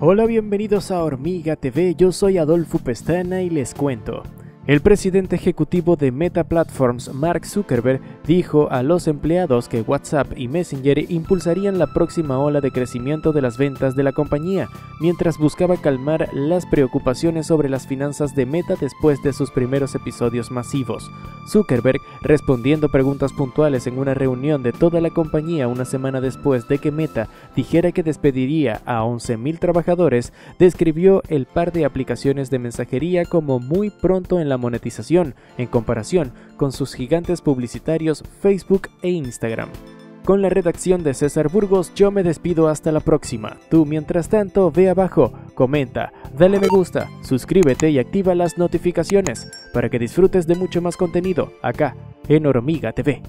Hola, bienvenidos a Hormiga TV, yo soy Adolfo Pestana y les cuento. El presidente ejecutivo de Meta Platforms, Mark Zuckerberg, dijo a los empleados que WhatsApp y Messenger impulsarían la próxima ola de crecimiento de las ventas de la compañía, mientras buscaba calmar las preocupaciones sobre las finanzas de Meta después de sus primeros episodios masivos. Zuckerberg, respondiendo preguntas puntuales en una reunión de toda la compañía una semana después de que Meta dijera que despediría a 11.000 trabajadores, describió el par de aplicaciones de mensajería como muy pronto en la la monetización en comparación con sus gigantes publicitarios Facebook e Instagram. Con la redacción de César Burgos yo me despido hasta la próxima. Tú mientras tanto ve abajo, comenta, dale me gusta, suscríbete y activa las notificaciones para que disfrutes de mucho más contenido acá en Hormiga TV.